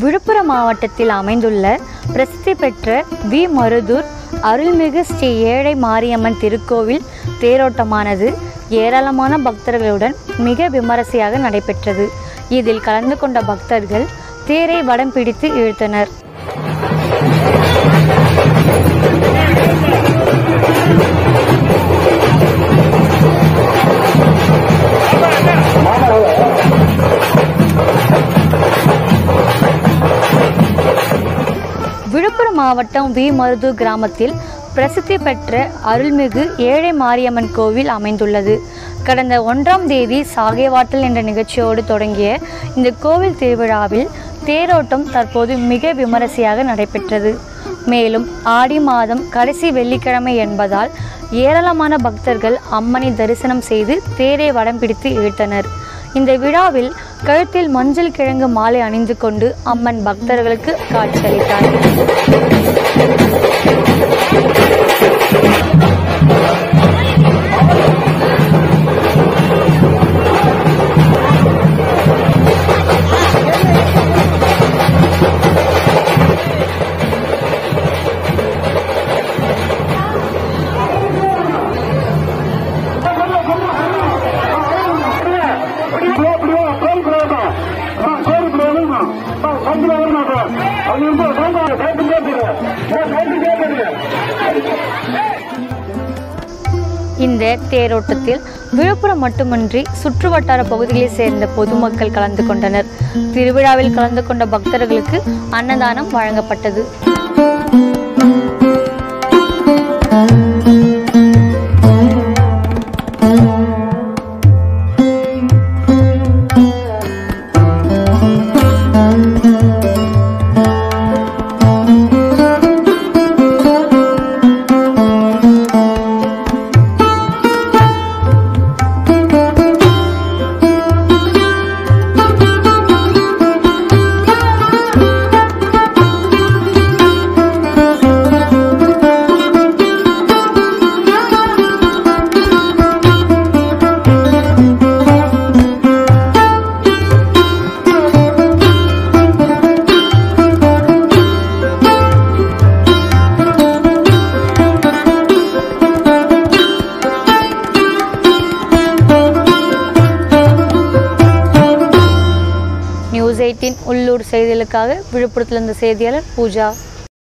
விழுப்புரம் மாவட்டத்தில் அமைந்துள்ள பிரசித்தி பெற்ற வி. மருதூர் அருள்மிகு ஸ்ரீ. ஏழை மாரியம்மன் திருக்கோவில் தேரோட்டமானது ஏராளமான பக்தர்களுடன் மிக விமரிசையாக நடைபெற்றது. இதில் கலந்து கொண்ட பக்தர்கள் தேரை வடம் பிடித்து இழுத்தனர். விழுப்புரம் மாவட்டம் வி மருது கிராமத்தில் பிரசித்தி பெற்ற அருள்மிகு ஏழை மாரியம்மன் கோவில் அமைந்துள்ளது. கடந்த ஒன்றாம் தேதி சாகைவாட்டல் என்ற நிகழ்ச்சியோடு தொடங்கிய இந்த கோவில் திருவிழாவில் தேரோட்டம் தற்போது மிக விமரிசையாக நடைபெற்றது. மேலும் ஆடி மாதம் கடைசி வெள்ளிக்கிழமை என்பதால் ஏராளமான பக்தர்கள் அம்மனை தரிசனம் செய்து தேரை வடம் பிடித்து இழுத்தனர். இந்த விழாவில் கழுத்தில் மஞ்சள் கிழங்கு மாலை அணிந்து கொண்டு அம்மன் பக்தர்களுக்கு காட்சியளித்தார். இந்த தேரோட்டத்தில் விழுப்புரம் மட்டுமின்றி சுற்றுவட்டார பகுதிகளைச் சேர்ந்த பொதுமக்கள் கலந்து கொண்டனர். திருவிழாவில் கலந்து கொண்ட பக்தர்களுக்கு அன்னதானம் வழங்கப்பட்டது. நியூஸ் எயிட்டின் உள்ளூர் செய்திகளுக்காக விழுப்புரத்திலிருந்து செய்தியாளர் பூஜா.